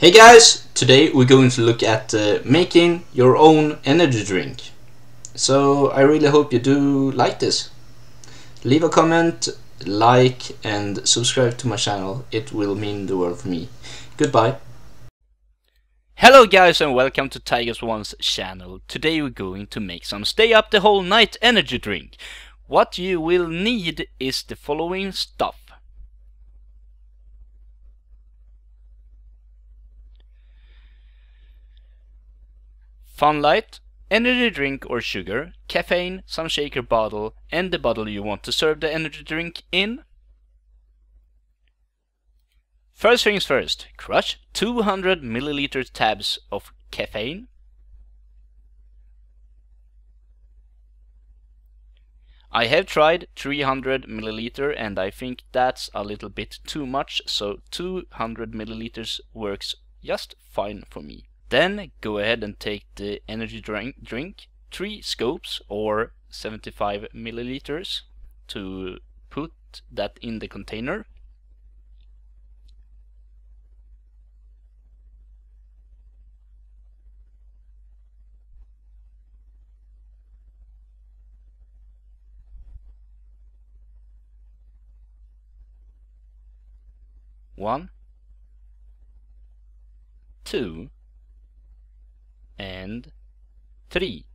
Hey guys! Today we're going to look at uh, making your own energy drink. So I really hope you do like this. Leave a comment, like and subscribe to my channel. It will mean the world for me. Goodbye. Hello guys and welcome to TigazONE's channel. Today we're going to make some stay up the whole night energy drink. What you will need is the following stuff. Funlight, energy drink or sugar, caffeine, some shaker bottle, and the bottle you want to serve the energy drink in. First things first, crush 200 milliliter tabs of caffeine. I have tried 300 milliliter and I think that's a little bit too much, so 200 milliliters works just fine for me. Then go ahead and take the energy drink, drink 3 scopes or 75 milliliters to put that in the container. One, two, and 3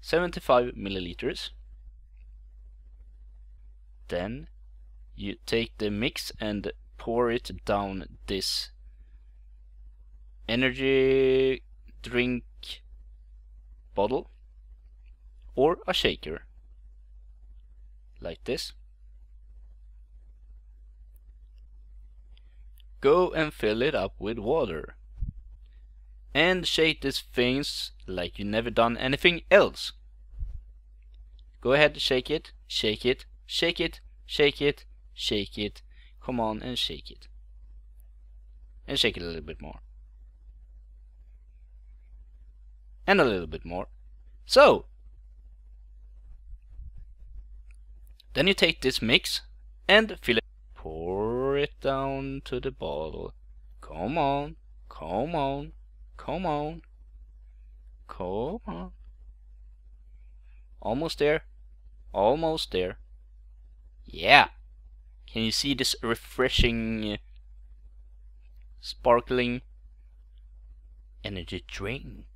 75 milliliters. Then you take the mix and pour it down this energy drink bottle or a shaker like this. Go and fill it up with water and shake these things like you never done anything else. Go ahead, shake it, shake it, shake it, shake it, shake it. Come on and shake it. And shake it a little bit more. And a little bit more. So, then you take this mix and fill it. Pour it down to the bottle. Come on, come on. Come on. Come on. Almost there. Almost there. Yeah. Can you see this refreshing, sparkling energy drink?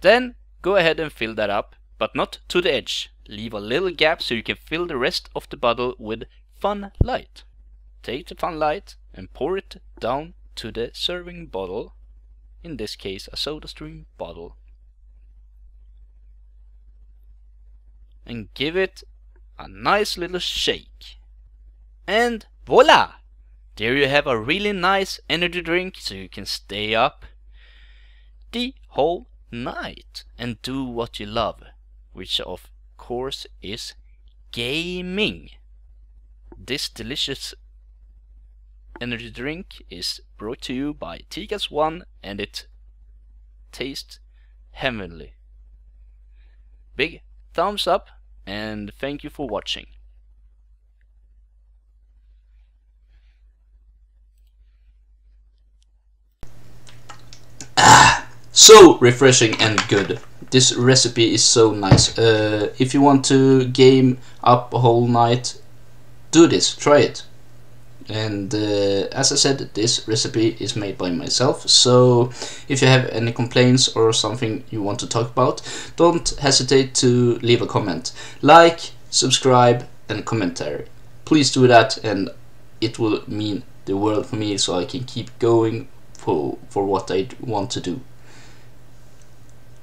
Then go ahead and fill that up, but not to the edge. Leave a little gap so you can fill the rest of the bottle with Fun Light. Take the Fun Light and pour it down to the serving bottle in this case a SodaStream bottle. And give it a nice little shake. And voila! There you have a really nice energy drink so you can stay up the whole night and do what you love, which of course is gaming. This delicious energy drink is brought to you by TigazONE and it tastes heavenly. Big thumbs up and thank you for watching. Ah, so refreshing and good. This recipe is so nice. Uh, if you want to game up a whole night, do this, try it and uh, as I said this recipe is made by myself. So if you have any complaints or something you want to talk about don't hesitate to leave a comment. Like subscribe and commentary. Please do that and it will mean the world for me so I can keep going for for what I want to do.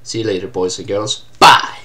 See you later boys and girls. Bye